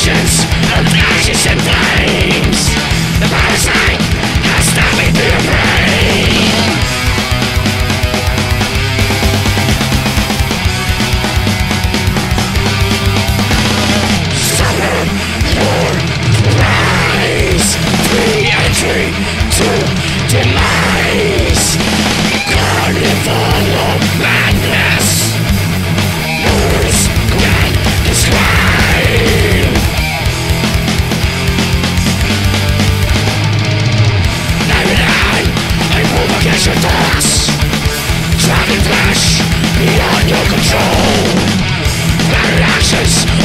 visions of ashes and flames. The parasite has stung me through your brain. Summon your cries Free entry to demise face